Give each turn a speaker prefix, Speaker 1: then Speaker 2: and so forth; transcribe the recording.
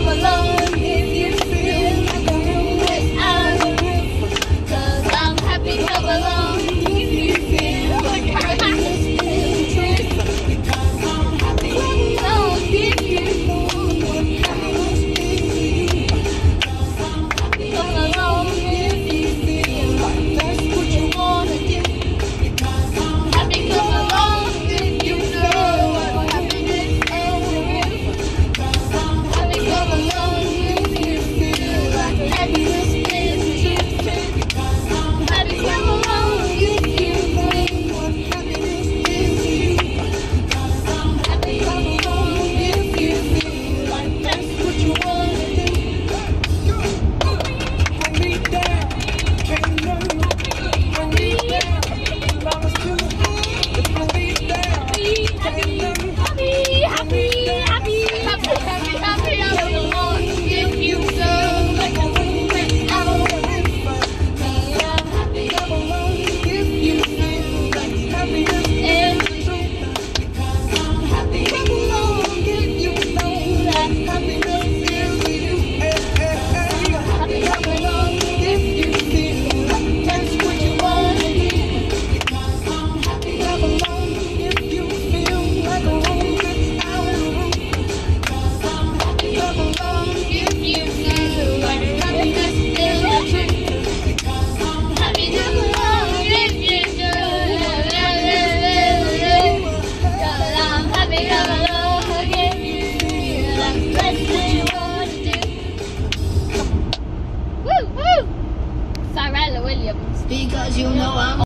Speaker 1: love alone.
Speaker 2: Because you know I'm